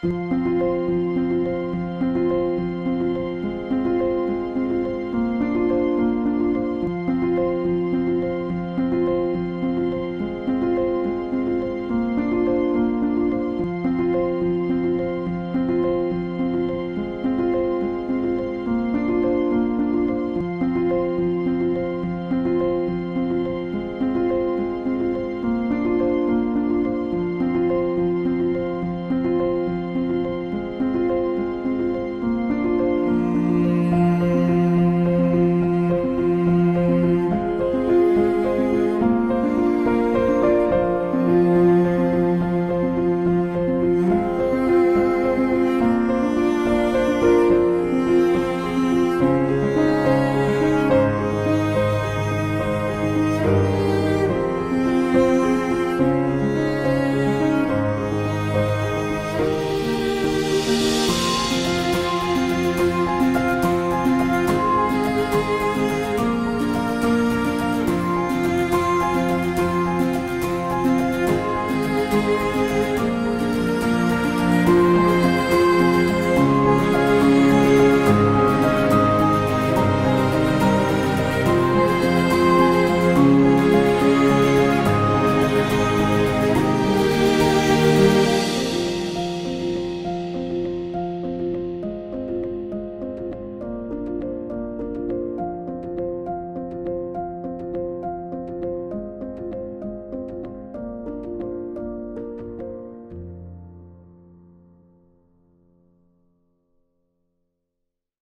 Música